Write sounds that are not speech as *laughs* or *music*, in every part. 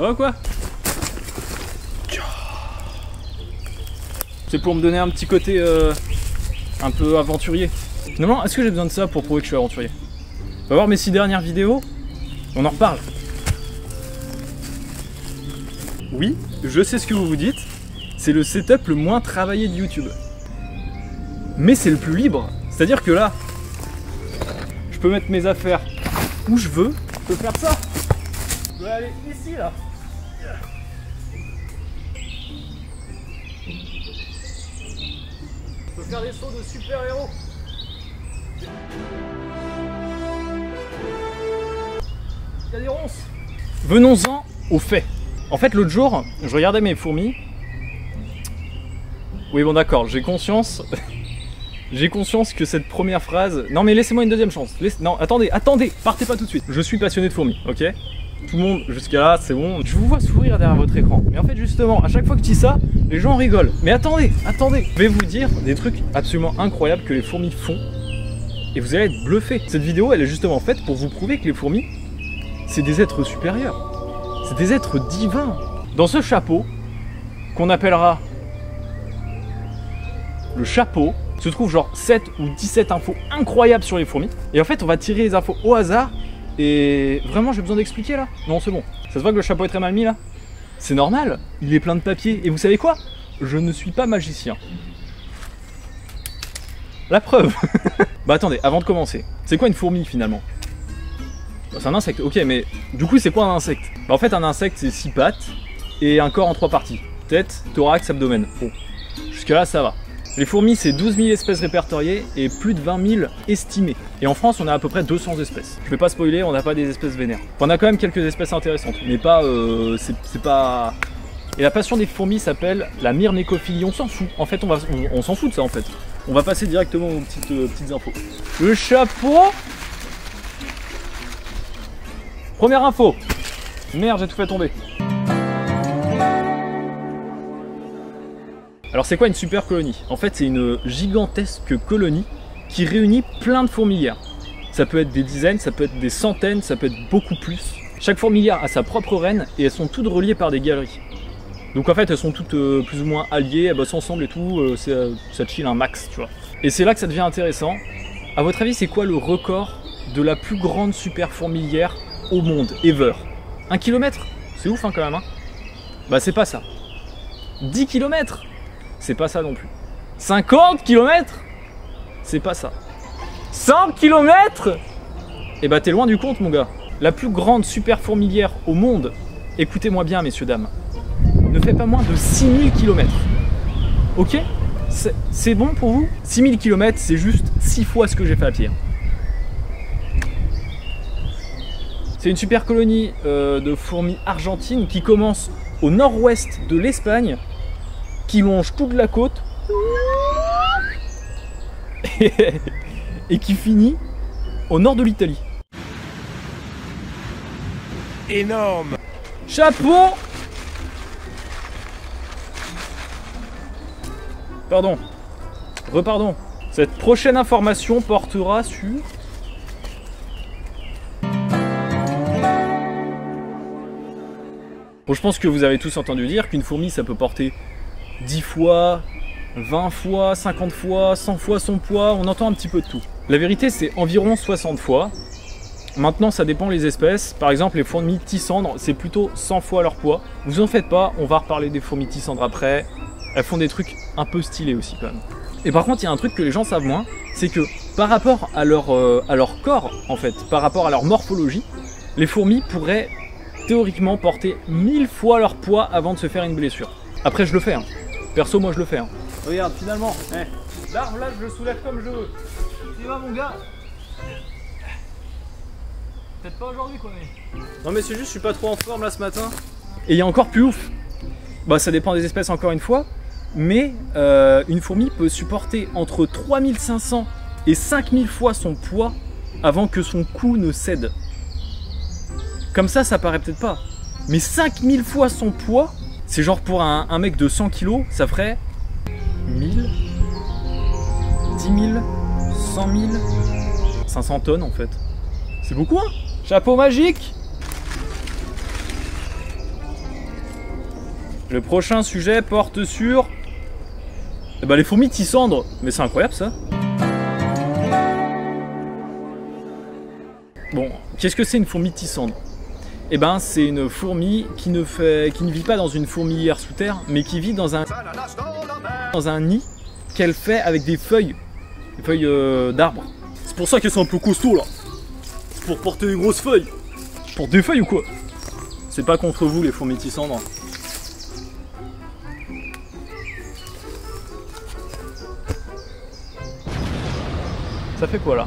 Va quoi C'est pour me donner un petit côté euh, un peu aventurier. Finalement, est-ce que j'ai besoin de ça pour prouver que je suis aventurier On va voir mes six dernières vidéos, on en reparle. Oui, je sais ce que vous vous dites, c'est le setup le moins travaillé de YouTube. Mais c'est le plus libre. C'est-à-dire que là, je peux mettre mes affaires où je veux, je peux faire ça. Je peux aller ici là. Je peux de super-héros. Venons-en aux faits. En fait, l'autre jour, je regardais mes fourmis. Oui, bon, d'accord, j'ai conscience. *laughs* j'ai conscience que cette première phrase. Non, mais laissez-moi une deuxième chance. Non, attendez, attendez, partez pas tout de suite. Je suis passionné de fourmis, ok? Tout le monde, jusqu'à là, c'est bon. Je vous vois sourire derrière votre écran. Mais en fait, justement, à chaque fois que je dis ça, les gens rigolent. Mais attendez, attendez. Je vais vous dire des trucs absolument incroyables que les fourmis font. Et vous allez être bluffé. Cette vidéo, elle est justement faite pour vous prouver que les fourmis, c'est des êtres supérieurs. C'est des êtres divins. Dans ce chapeau, qu'on appellera le chapeau, se trouve genre 7 ou 17 infos incroyables sur les fourmis. Et en fait, on va tirer les infos au hasard. Et vraiment, j'ai besoin d'expliquer là Non, c'est bon. Ça se voit que le chapeau est très mal mis là C'est normal, il est plein de papier. Et vous savez quoi? Je ne suis pas magicien. La preuve *laughs* Bah attendez, avant de commencer, c'est quoi une fourmi finalement? Bah, C'est un insecte, ok, mais du coup, c'est quoi un insecte? Bah en fait, un insecte, c'est 6 pattes et un corps en 3 parties. Tête, thorax, abdomen. Bon, jusque là, ça va. Les fourmis, c'est 12 000 espèces répertoriées et plus de 20 000 estimées. Et en France, on a à peu près 200 espèces. Je vais pas spoiler, on n'a pas des espèces vénères. On a quand même quelques espèces intéressantes, mais pas. euh, c'est pas. Et la passion des fourmis s'appelle la myrmécophilie. On s'en fout. En fait, on, va, s'en fout de ça en fait. On va passer directement aux petites, euh, petites infos. Le chapeau. Première info. Merde, j'ai tout fait tomber. Alors c'est quoi une super colonie? En fait c'est une gigantesque colonie qui réunit plein de fourmilières. Ça peut être des dizaines, ça peut être des centaines, ça peut être beaucoup plus. Chaque fourmilière a sa propre reine et elles sont toutes reliées par des galeries. Donc en fait elles sont toutes euh, plus ou moins alliées, elles bossent ensemble et tout, euh, euh, ça chill un max, tu vois. Et c'est là que ça devient intéressant. À votre avis c'est quoi le record de la plus grande super fourmilière au monde, ever? Un kilomètre? C'est ouf hein, quand même hein Bah c'est pas ça. 10 kilomètres? C'est pas ça non plus. 50 km C'est pas ça. 100 km Eh bah t'es loin du compte mon gars. La plus grande super fourmilière au monde, écoutez-moi bien messieurs dames, ne fait pas moins de 6000 km. Ok? C'est- bon pour vous? 6000 km c'est juste 6 fois ce que j'ai fait à pied. C'est une super colonie euh, de fourmis argentines qui commence au nord-ouest de l'Espagne qui longe toute la côte *laughs* et qui finit au nord de l'Italie. Énorme Chapeau Pardon. Repardon. Cette prochaine information portera sur... Bon, je pense que vous avez tous entendu dire qu'une fourmi, ça peut porter 10 fois, 20 fois, 50 fois, 100 fois son poids, on entend un petit peu de tout. La vérité, c'est environ 60 fois. Maintenant, ça dépend les espèces. Par exemple, les fourmis tissandres, c'est plutôt 100 fois leur poids. Vous en faites pas, on va reparler des fourmis tissandres après. Elles font des trucs un peu stylés aussi quand même. Et par contre, il y a un truc que les gens savent moins, c'est que par rapport à leur, euh, à leur corps, en fait, par rapport à leur morphologie, les fourmis pourraient théoriquement porter 1000 fois leur poids avant de se faire une blessure. Après, je le fais. hein. Perso, moi, je le fais. hein. Regarde, finalement, eh, l'arbre là, je le soulève comme je veux. Tu vas, mon gars Peut-être pas aujourd'hui, quoi, mais. Non, mais c'est juste, je suis pas trop en forme là ce matin. Et il y a encore plus ouf. Bah, ça dépend des espèces, encore une fois. Mais euh, une fourmi peut supporter entre 3500 et 5000 fois son poids avant que son cou ne cède. Comme ça, ça paraît peut-être pas. Mais 5000 fois son poids, c'est genre pour un, mec de 100 kilos, ça ferait 1000, 10 000, 100 000, 500 tonnes en fait. C'est beaucoup hein Chapeau magique Le prochain sujet porte sur eh ben, les fourmis tissandres. Mais c'est incroyable ça. Bon, qu'est-ce que c'est une fourmi tissandre? Eh ben, c'est une fourmi qui ne, fait, qui ne vit pas dans une fourmilière sous terre, mais qui vit dans un, dans un nid qu'elle fait avec des feuilles, des feuilles euh, d'arbres. C'est pour ça qu'elles sont un peu costauds là. C'est pour porter des grosses feuilles. Pour des feuilles ou quoi? C'est pas contre vous les fourmis tissandres. Ça fait quoi là?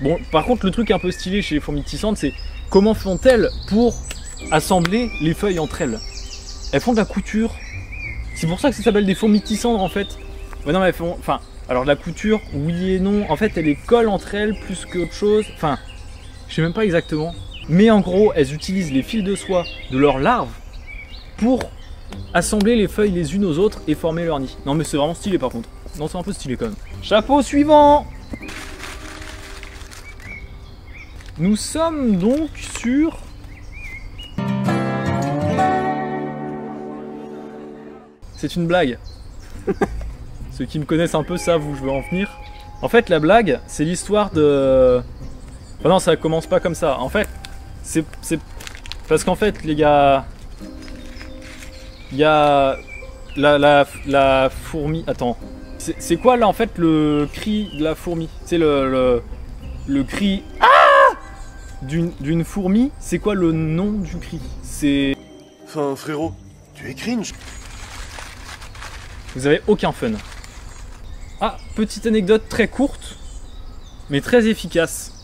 Bon, par contre, le truc un peu stylé chez les fourmis c'est comment font-elles pour assembler les feuilles entre elles? Elles font de la couture. C'est pour ça que ça s'appelle des fourmis tissandres en fait. Ouais, non, mais elles font. Enfin, alors la couture, oui et non. En fait, elles les collent entre elles plus qu'autre chose. Enfin, je sais même pas exactement. Mais en gros, elles utilisent les fils de soie de leurs larves pour assembler les feuilles les unes aux autres et former leur nid. Non, mais c'est vraiment stylé par contre. Non, c'est un peu stylé quand même. Chapeau suivant Nous sommes donc sur... C'est une blague. *laughs* Ceux qui me connaissent un peu savent où je veux en venir. En fait, la blague, c'est l'histoire de... Enfin non, ça commence pas comme ça. En fait, c'est... Parce qu'en fait, les gars... Il y a... La, la, la fourmi... Attends. C'est c'est quoi là en fait le cri de la fourmi? C'est le, le... Le cri... D'une fourmi, c'est quoi le nom du cri? C'est. Enfin, frérot, tu es cringe. Vous avez aucun fun. Ah, petite anecdote très courte, mais très efficace.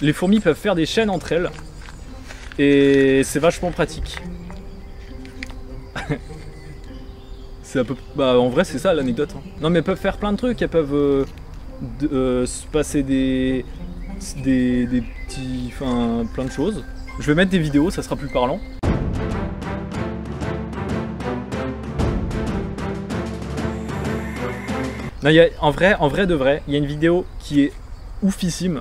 Les fourmis peuvent faire des chaînes entre elles, et c'est vachement pratique. *laughs* c'est un peu. Bah, en vrai, c'est ça l'anecdote. hein. Non, mais elles peuvent faire plein de trucs. Elles peuvent euh, de- euh, se passer des, des, des petits. Enfin, plein de choses. Je vais mettre des vidéos, ça sera plus parlant. Non, y a- en vrai, en vrai de vrai, il y a une vidéo qui est oufissime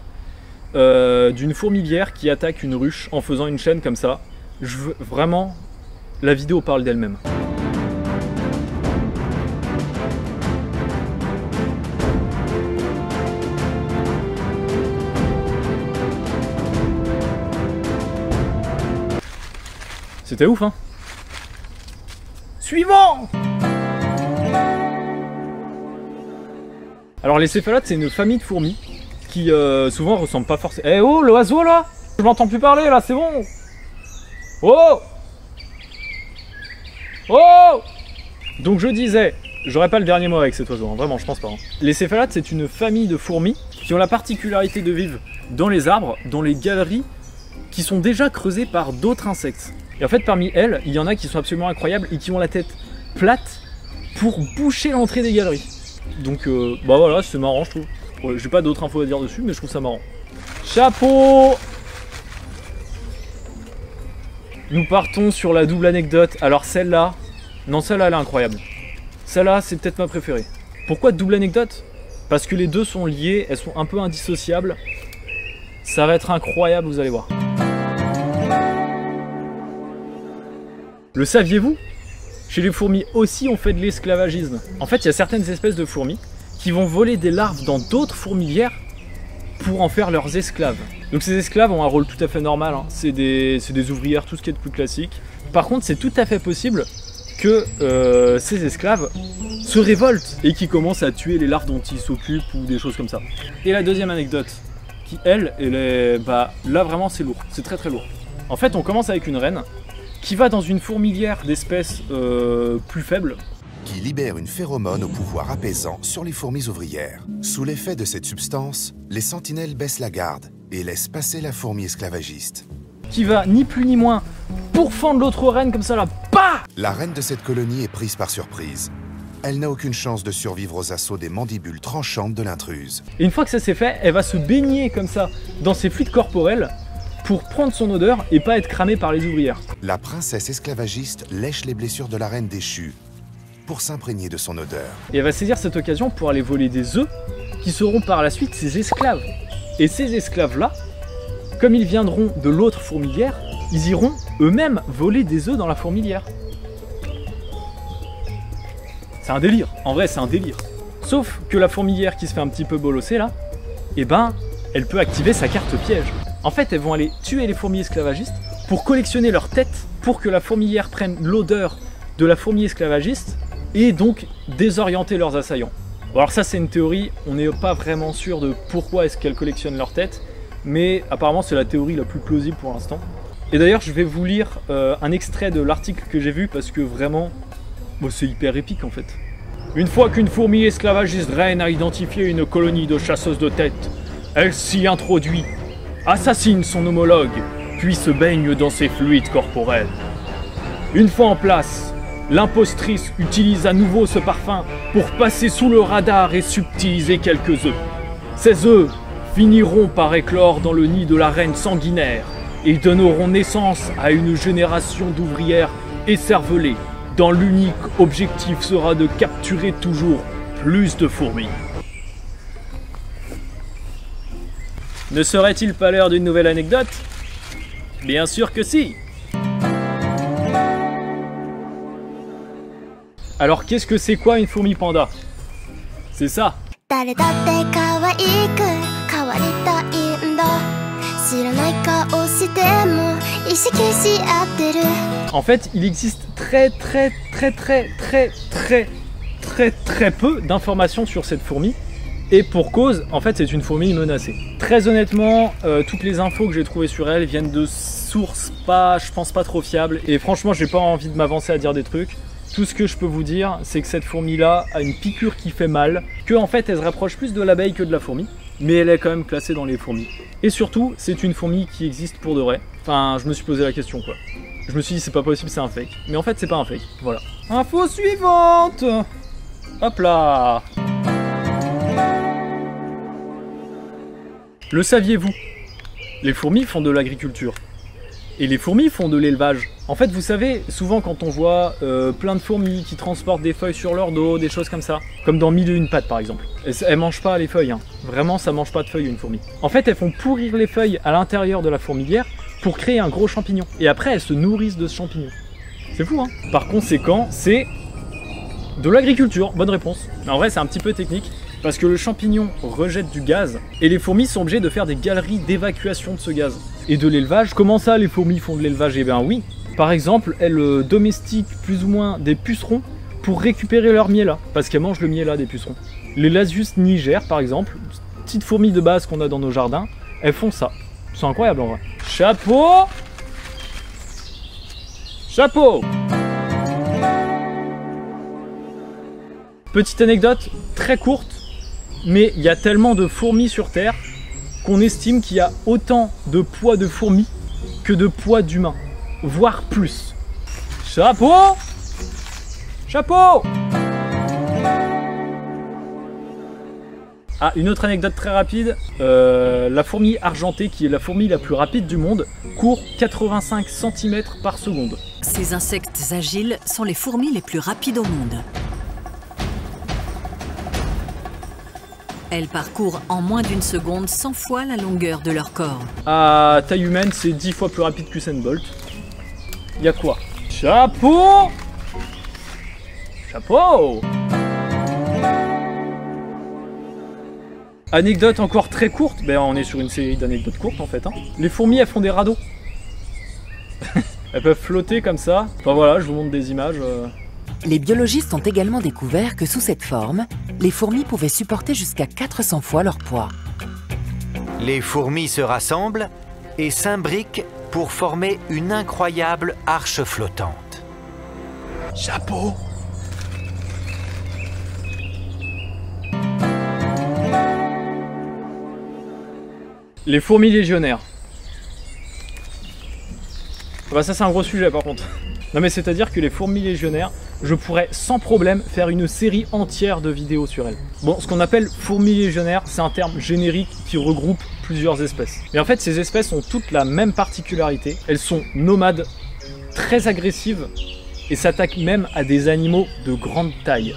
euh, d'une fourmilière qui attaque une ruche en faisant une chaîne comme ça. Je veux vraiment, la vidéo parle d'elle-même. C'était ouf, hein Suivant Alors les céphalotes, c'est une famille de fourmis qui euh, souvent ressemblent pas forcément. Eh oh, l'oiseau là Je m'entends plus parler là, c'est bon Oh Oh Donc je disais, j'aurais pas le dernier mot avec cet oiseau, hein, vraiment, je pense pas. hein. Les céphalotes, c'est une famille de fourmis qui ont la particularité de vivre dans les arbres, dans les galeries qui sont déjà creusées par d'autres insectes. Et en fait, parmi elles, il y en a qui sont absolument incroyables et qui ont la tête plate pour boucher l'entrée des galeries. Donc, euh, bah voilà, c'est marrant, je trouve. J'ai pas d'autres infos à dire dessus, mais je trouve ça marrant. Chapeau Nous partons sur la double anecdote. Alors celle-là, non celle-là elle est incroyable. Celle-là c'est peut-être ma préférée. Pourquoi double anecdote? Parce que les deux sont liées, elles sont un peu indissociables. Ça va être incroyable, vous allez voir. Le saviez-vous? Chez les fourmis aussi on fait de l'esclavagisme. En fait il y a certaines espèces de fourmis qui vont voler des larves dans d'autres fourmilières pour en faire leurs esclaves. Donc ces esclaves ont un rôle tout à fait normal, hein. c'est des, ouvrières, tout ce qui est de plus classique. Par contre, c'est tout à fait possible que euh, ces esclaves se révoltent et qui commencent à tuer les larves dont ils s'occupent ou des choses comme ça. Et la deuxième anecdote, qui elle, elle est, bah, là vraiment c'est lourd, c'est très très lourd. En fait, on commence avec une reine qui va dans une fourmilière d'espèces euh, plus faibles, qui libère une phéromone au pouvoir apaisant sur les fourmis ouvrières. Sous l'effet de cette substance, les sentinelles baissent la garde et laissent passer la fourmi esclavagiste. qui va ni plus ni moins pourfendre l'autre reine comme ça là, bah La reine de cette colonie est prise par surprise. Elle n'a aucune chance de survivre aux assauts des mandibules tranchantes de l'intruse. Et une fois que ça c'est fait, elle va se baigner comme ça dans ses fluides corporels pour prendre son odeur et pas être cramée par les ouvrières. La princesse esclavagiste lèche les blessures de la reine déchue pour s'imprégner de son odeur. Et elle va saisir cette occasion pour aller voler des œufs qui seront par la suite ses esclaves. Et ces esclaves-là, comme ils viendront de l'autre fourmilière, ils iront eux-mêmes voler des œufs dans la fourmilière. C'est un délire. En vrai, c'est un délire. Sauf que la fourmilière qui se fait un petit peu bolosser là, eh ben, elle peut activer sa carte piège. En fait, elles vont aller tuer les fourmis esclavagistes pour collectionner leurs têtes pour que la fourmilière prenne l'odeur de la fourmi esclavagiste et donc désorienter leurs assaillants. Alors ça c'est une théorie, on n'est pas vraiment sûr de pourquoi est-ce qu'elles collectionnent leurs têtes, mais apparemment c'est la théorie la plus plausible pour l'instant. Et d'ailleurs je vais vous lire euh, un extrait de l'article que j'ai vu parce que vraiment bon, c'est hyper épique en fait. Une fois qu'une fourmi esclavagiste reine a identifié une colonie de chasseuses de têtes, elle s'y introduit, assassine son homologue, puis se baigne dans ses fluides corporels. Une fois en place, l'impostrice utilise à nouveau ce parfum pour passer sous le radar et subtiliser quelques œufs. Ces œufs finiront par éclore dans le nid de la reine sanguinaire et donneront naissance à une génération d'ouvrières écervelées dont l'unique objectif sera de capturer toujours plus de fourmis. Ne serait-il pas l'heure d'une nouvelle anecdote? Bien sûr que si. Alors qu'est-ce que c'est quoi une fourmi panda? C'est ça. En fait, il existe très très très très très très très très peu d'informations sur cette fourmi. Et pour cause, en fait, c'est une fourmi menacée. Très honnêtement, euh, toutes les infos que j'ai trouvées sur elle viennent de sources pas, je pense pas trop fiables. Et franchement, j'ai pas envie de m'avancer à dire des trucs. Tout ce que je peux vous dire, c'est que cette fourmi-là a une piqûre qui fait mal, que en fait, elle se rapproche plus de l'abeille que de la fourmi, mais elle est quand même classée dans les fourmis. Et surtout, c'est une fourmi qui existe pour de vrai. Enfin, je me suis posé la question, quoi. Je me suis dit, c'est pas possible, c'est un fake. Mais en fait, c'est pas un fake. Voilà. Info suivante Hop là Le saviez-vous? Les fourmis font de l'agriculture. Et les fourmis font de l'élevage. En fait, vous savez, souvent quand on voit euh, plein de fourmis qui transportent des feuilles sur leur dos, des choses comme ça, comme dans Mille et une pattes par exemple, elles, mangent pas les feuilles. hein. Vraiment, ça mange pas de feuilles une fourmi. En fait, elles font pourrir les feuilles à l'intérieur de la fourmilière pour créer un gros champignon. Et après, elles se nourrissent de ce champignon. C'est fou, hein Par conséquent, c'est de l'agriculture. Bonne réponse. Mais en vrai, c'est un petit peu technique. Parce que le champignon rejette du gaz et les fourmis sont obligées de faire des galeries d'évacuation de ce gaz. Et de l'élevage, comment ça les fourmis font de l'élevage? Eh bien oui, par exemple, elles euh, domestiquent plus ou moins des pucerons pour récupérer leur miel parce qu'elles mangent le miel des pucerons. Les Lasius niger par exemple, petites fourmis de base qu'on a dans nos jardins, elles font ça. C'est incroyable en vrai. Chapeau Chapeau Petite anecdote très courte, mais il y a tellement de fourmis sur Terre qu'on estime qu'il y a autant de poids de fourmis que de poids d'humains, voire plus. Chapeau Chapeau Ah, une autre anecdote très rapide. Euh, la fourmi argentée, qui est la fourmi la plus rapide du monde, court 85 cm par seconde. Ces insectes agiles sont les fourmis les plus rapides au monde. Elles parcourent en moins d'une seconde 100 fois la longueur de leur corps. À taille humaine, c'est 10 fois plus rapide qu'Usain Bolt. Y a quoi? Chapeau Chapeau Anecdote encore très courte, ben on est sur une série d'anecdotes courtes en fait. hein. Les fourmis elles font des radeaux. *laughs* elles peuvent flotter comme ça. Enfin voilà, je vous montre des images. euh. Les biologistes ont également découvert que sous cette forme, les fourmis pouvaient supporter jusqu'à 400 fois leur poids. Les fourmis se rassemblent et s'imbriquent pour former une incroyable arche flottante. Chapeau Les fourmis légionnaires. Bah ça c'est un gros sujet par contre. Non mais c'est à dire que les fourmis légionnaires, je pourrais sans problème faire une série entière de vidéos sur elles. Bon, ce qu'on appelle fourmis légionnaires, c'est un terme générique qui regroupe plusieurs espèces. Mais en fait ces espèces ont toutes la même particularité. Elles sont nomades, très agressives et s'attaquent même à des animaux de grande taille.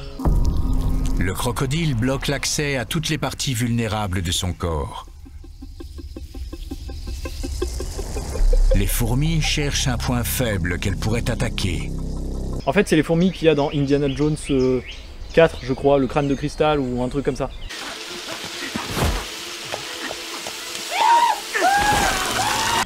Le crocodile bloque l'accès à toutes les parties vulnérables de son corps. Les fourmis cherchent un point faible qu'elles pourraient attaquer. En fait, c'est les fourmis qu'il y a dans Indiana Jones euh, 4, je crois, le crâne de cristal ou un truc comme ça.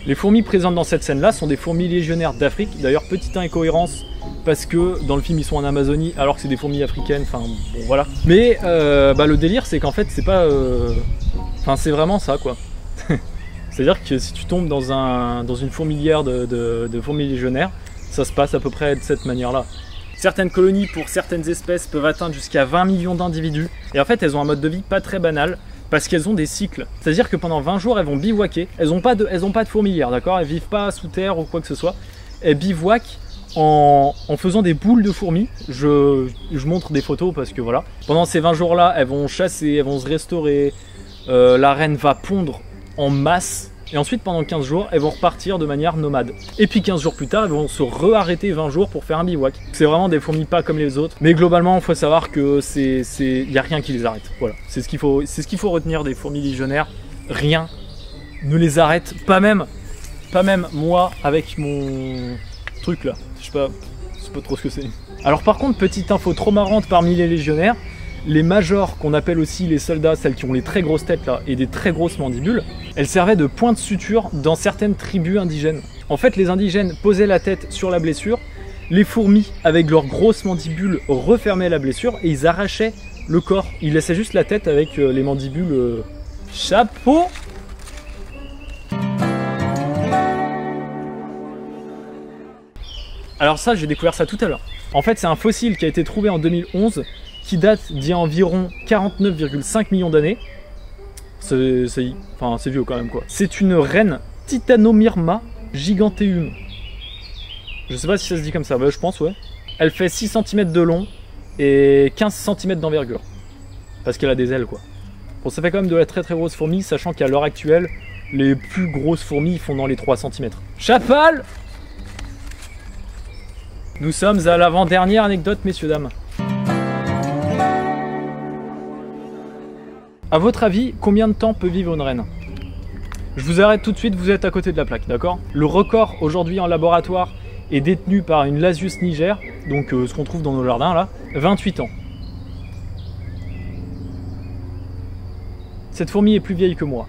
Les fourmis présentes dans cette scène-là sont des fourmis légionnaires d'Afrique. D'ailleurs, petite incohérence parce que dans le film ils sont en Amazonie alors que c'est des fourmis africaines. Enfin, bon, voilà. Mais euh, bah, le délire, c'est qu'en fait, c'est pas. euh, Enfin, c'est vraiment ça, quoi. *laughs* C'est-à-dire que si tu tombes dans, un, dans une fourmilière de, fourmis légionnaires, ça se passe à peu près de cette manière-là. Certaines colonies pour certaines espèces peuvent atteindre jusqu'à 20 millions d'individus. Et en fait, elles ont un mode de vie pas très banal parce qu'elles ont des cycles. C'est-à-dire que pendant 20 jours, elles vont bivouaquer. Elles n'ont pas, de- fourmilière, d'accord? Elles vivent pas sous terre ou quoi que ce soit. Elles bivouaquent en, faisant des boules de fourmis. Je, je montre des photos parce que voilà. Pendant ces 20 jours-là, elles vont chasser, elles vont se restaurer. Euh, la reine va pondre en masse. Et ensuite, pendant 15 jours, elles vont repartir de manière nomade. Et puis 15 jours plus tard, elles vont se re-arrêter 20 jours pour faire un bivouac. C'est vraiment des fourmis pas comme les autres. Mais globalement, il faut savoir que c'est, c'est, y a rien qui les arrête. Voilà, c'est ce qu'il faut, c'est ce qu'il faut retenir des fourmis légionnaires. Rien ne les arrête. Pas même, pas même moi avec mon truc là. Je sais pas, je sais pas trop ce que c'est. Alors par contre, petite info trop marrante parmi les légionnaires. Les majors, qu'on appelle aussi les soldats, celles qui ont les très grosses têtes là et des très grosses mandibules, elles servaient de point de suture dans certaines tribus indigènes. En fait, les indigènes posaient la tête sur la blessure, les fourmis, avec leurs grosses mandibules, refermaient la blessure et ils arrachaient le corps. Ils laissaient juste la tête avec euh, les mandibules. euh, Chapeau Alors ça, j'ai découvert ça tout à l'heure. En fait, c'est un fossile qui a été trouvé en 2011 qui date d'il y a environ 49,5 millions d'années. C'est vieux quand même quoi. C'est une reine Titanomyrma giganteum. Je sais pas si ça se dit comme ça, bah, je pense ouais. Elle fait 6 cm de long et 15 cm d'envergure. Parce qu'elle a des ailes quoi. Bon, ça fait quand même de la très très grosse fourmi, sachant qu'à l'heure actuelle, les plus grosses fourmis font dans les 3 cm. Chapal Nous sommes à l'avant-dernière anecdote, messieurs, dames. À votre avis, combien de temps peut vivre une reine? Je vous arrête tout de suite, vous êtes à côté de la plaque, d'accord? Le record aujourd'hui en laboratoire est détenu par une Lasius niger, donc euh, ce qu'on trouve dans nos jardins là, 28 ans. Cette fourmi est plus vieille que moi.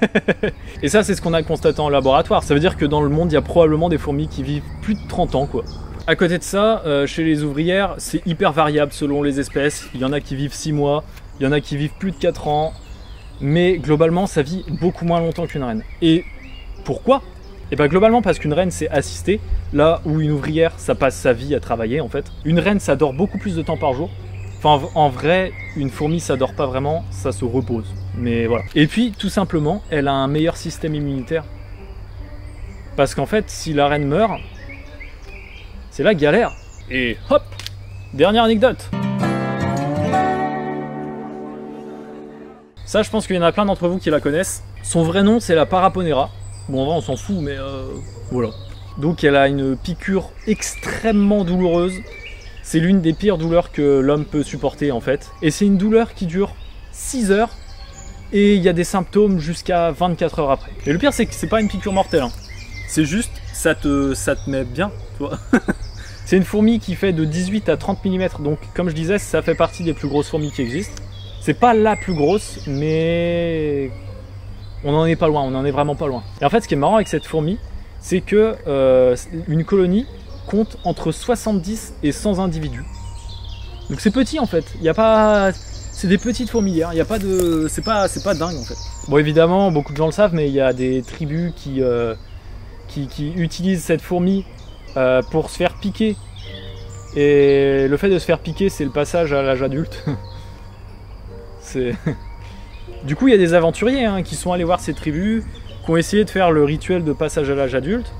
*laughs* Et ça, c'est ce qu'on a constaté en laboratoire. Ça veut dire que dans le monde, il y a probablement des fourmis qui vivent plus de 30 ans, quoi. À côté de ça, euh, chez les ouvrières, c'est hyper variable selon les espèces. Il y en a qui vivent 6 mois, il y en a qui vivent plus de 4 ans, mais globalement, ça vit beaucoup moins longtemps qu'une reine. Et pourquoi? Et bien globalement parce qu'une reine c'est assisté, là où une ouvrière ça passe sa vie à travailler en fait. Une reine ça dort beaucoup plus de temps par jour. Enfin en vrai, une fourmi ça dort pas vraiment, ça se repose. Mais voilà. Et puis tout simplement, elle a un meilleur système immunitaire. Parce qu'en fait, si la reine meurt, c'est la galère. Et hop Dernière anecdote Ça, je pense qu'il y en a plein d'entre vous qui la connaissent. Son vrai nom, c'est la Paraponera. Bon, en vrai, on s'en fout, mais euh, voilà. Donc, elle a une piqûre extrêmement douloureuse. C'est l'une des pires douleurs que l'homme peut supporter, en fait. Et c'est une douleur qui dure 6 heures. Et il y a des symptômes jusqu'à 24 heures après. Et le pire, c'est que c'est pas une piqûre mortelle. hein. C'est juste, ça te, ça te met bien, tu vois. *laughs* c'est une fourmi qui fait de 18 à 30 mm. Donc, comme je disais, ça fait partie des plus grosses fourmis qui existent. C'est pas la plus grosse, mais on en est pas loin, on en est vraiment pas loin. Et en fait, ce qui est marrant avec cette fourmi, c'est que euh, une colonie compte entre 70 et 100 individus. Donc c'est petit en fait. Il y a pas, c'est des petites fourmilières. Il y a pas de, c'est pas, c'est pas dingue en fait. Bon évidemment, beaucoup de gens le savent, mais il y a des tribus qui, euh, utilisent cette fourmi euh, pour se faire piquer. Et le fait de se faire piquer, c'est le passage à l'âge adulte. *laughs* *laughs* Du coup, il y a des aventuriers hein, qui sont allés voir ces tribus, qui ont essayé de faire le rituel de passage à l'âge adulte.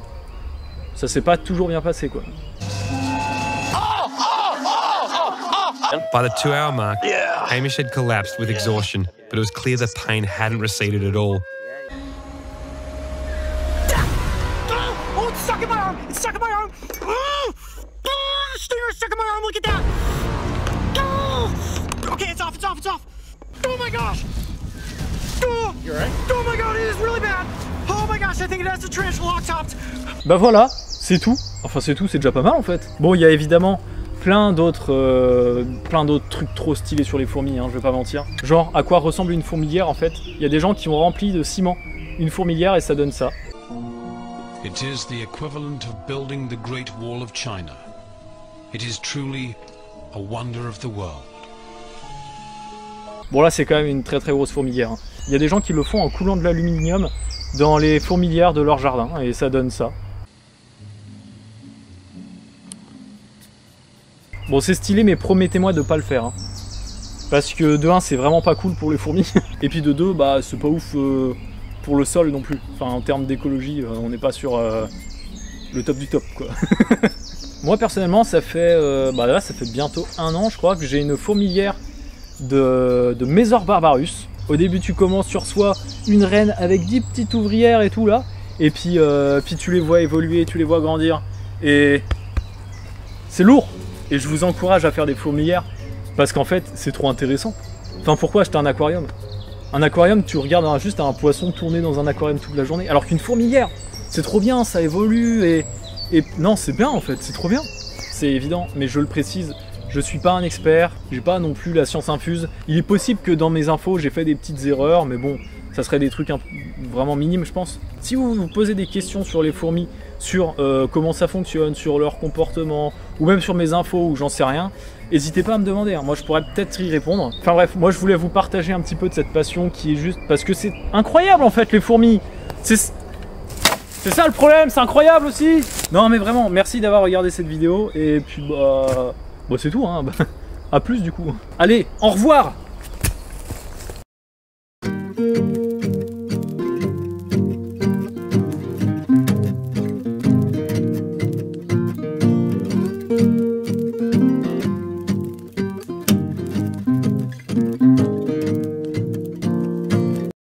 Ça s'est pas toujours bien passé, quoi. By the two hour mark, Hamish had collapsed with exhaustion, but it was clear the hadn't at all. Bah voilà, c'est tout. Enfin c'est tout, c'est déjà pas mal en fait. Bon, il y a évidemment plein d'autres euh, plein d'autres trucs trop stylés sur les fourmis, hein, je vais pas mentir. Genre à quoi ressemble une fourmilière en fait? Il y a des gens qui ont rempli de ciment une fourmilière et ça donne ça. It is the equivalent of building the Great Wall of China. It is truly a wonder of the world. Bon là c'est quand même une très très grosse fourmilière. hein. Il y a des gens qui le font en coulant de l'aluminium dans les fourmilières de leur jardin et ça donne ça. Bon c'est stylé mais promettez-moi de pas le faire. hein. Parce que de 1 c'est vraiment pas cool pour les fourmis *laughs* et puis de 2 bah c'est pas ouf euh, pour le sol non plus. Enfin en termes d'écologie euh, on n'est pas sur euh, le top du top quoi. *laughs* Moi personnellement ça fait bah là ça fait bientôt un an je crois que j'ai une fourmilière de, de Barbarus. Au début, tu commences, tu reçois une reine avec 10 petites ouvrières et tout là. Et puis, puis tu les vois évoluer, tu les vois grandir. Et c'est lourd. Et je vous encourage à faire des fourmilières parce qu'en fait, c'est trop intéressant. Enfin, pourquoi acheter un aquarium? Un aquarium, tu regardes juste un poisson tourner dans un aquarium toute la journée. Alors qu'une fourmilière, c'est trop bien, ça évolue et, et non, c'est bien en fait, c'est trop bien. C'est évident, mais je le précise, je suis pas un expert, j'ai pas non plus la science infuse. Il est possible que dans mes infos j'ai fait des petites erreurs, mais bon, ça serait des trucs vraiment minimes, je pense. Si vous vous posez des questions sur les fourmis, sur euh, comment ça fonctionne, sur leur comportement, ou même sur mes infos, ou j'en sais rien, n'hésitez pas à me demander. hein. Moi, je pourrais peut-être y répondre. Enfin bref, moi, je voulais vous partager un petit peu de cette passion qui est juste parce que c'est incroyable en fait les fourmis. C'est ça le problème, c'est incroyable aussi. Non mais vraiment, merci d'avoir regardé cette vidéo et puis bah, bah c'est tout hein. Bah, *laughs* à plus du coup. Allez, au revoir